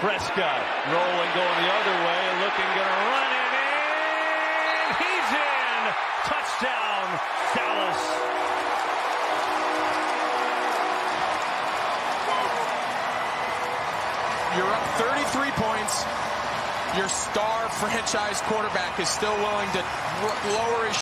Prescott rolling, going the other way, looking, gonna run it in. He's in. Touchdown, Dallas. You're up 33 points. Your star franchise quarterback is still willing to lower his